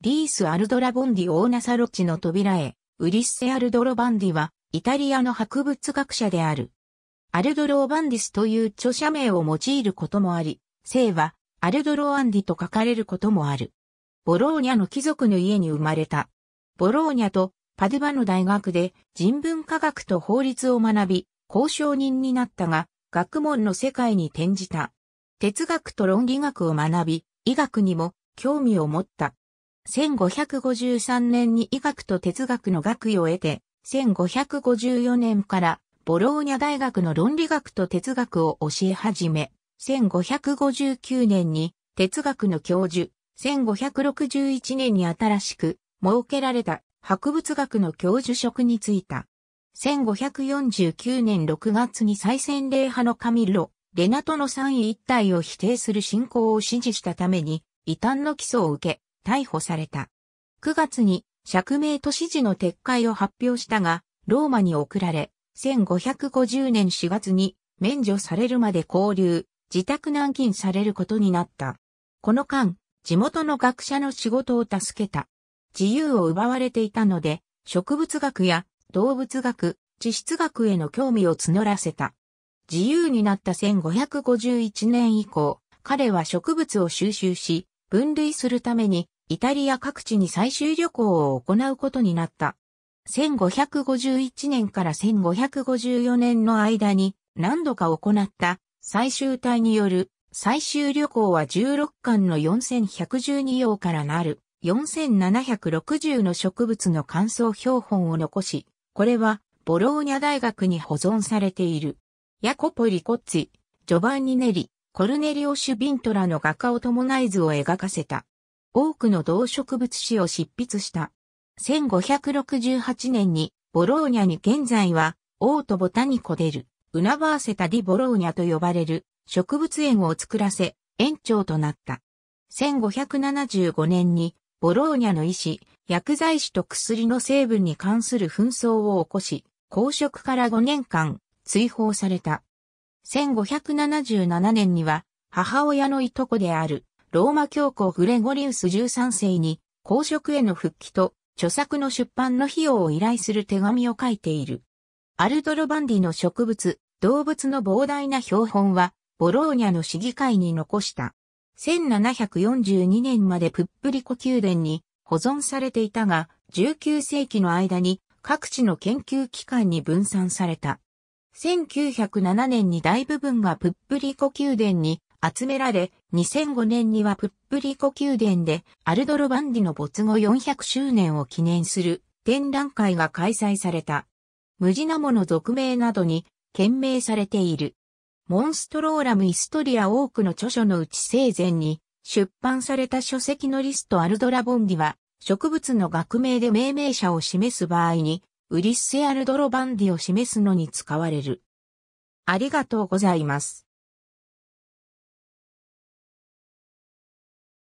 リース・アルドラボンディ・オーナサロッチの扉へ、ウリッセ・アルドロバンディは、イタリアの博物学者である。アルドローバンディスという著者名を用いることもあり、姓は、アルドロアンディと書かれることもある。ボローニャの貴族の家に生まれた。ボローニャとパドゥバの大学で人文科学と法律を学び、交渉人になったが、学問の世界に転じた。哲学と論理学を学び、医学にも興味を持った。1553年に医学と哲学の学位を得て、1554年からボローニャ大学の論理学と哲学を教え始め、1559年に哲学の教授、1561年に新しく設けられた博物学の教授職に就いた。1549年6月に再選霊派のカミロ、レナトの三位一体を否定する信仰を支持したために、異端の起訴を受け、逮捕された。9月に釈明と指示の撤回を発表したが、ローマに送られ、1550年4月に免除されるまで交流、自宅軟禁されることになった。この間、地元の学者の仕事を助けた。自由を奪われていたので、植物学や動物学、地質学への興味を募らせた。自由になった1551年以降、彼は植物を収集し、分類するために、イタリア各地に採集旅行を行うことになった。1551年から1554年の間に何度か行った採集隊による採集旅行は16巻の4112用からなる4760の植物の感想標本を残し、これはボローニャ大学に保存されている。ヤコポリコッツィ、ジョバンニネリ、コルネリオ・シュビントラの画家を伴い図を描かせた。多くの動植物詩を執筆した。1568年にボローニャに現在はオートボタニコデル、ウナバーセタ・ディ・ボローニャと呼ばれる植物園を作らせ、園長となった。1575年にボローニャの医師、薬剤師と薬の成分に関する紛争を起こし、公職から5年間追放された。1577年には母親のいとこであるローマ教皇グレゴリウス13世に公職への復帰と著作の出版の費用を依頼する手紙を書いている。アルドロバンディの植物、動物の膨大な標本はボローニャの市議会に残した。1742年までプップリコ宮殿に保存されていたが、19世紀の間に各地の研究機関に分散された。1907年に大部分がプップリコ宮殿に集められ、2005年にはプップリコ宮殿でアルドロバンディの没後400周年を記念する展覧会が開催された。ムジナモの俗名などに懸命されている。モンストローラム・イストリア多くの著書のうち生前に出版された書籍のリストアルドラボンディは植物の学名で命名者を示す場合にウリッセアルドロバンディを示すのに使われる。ありがとうございます。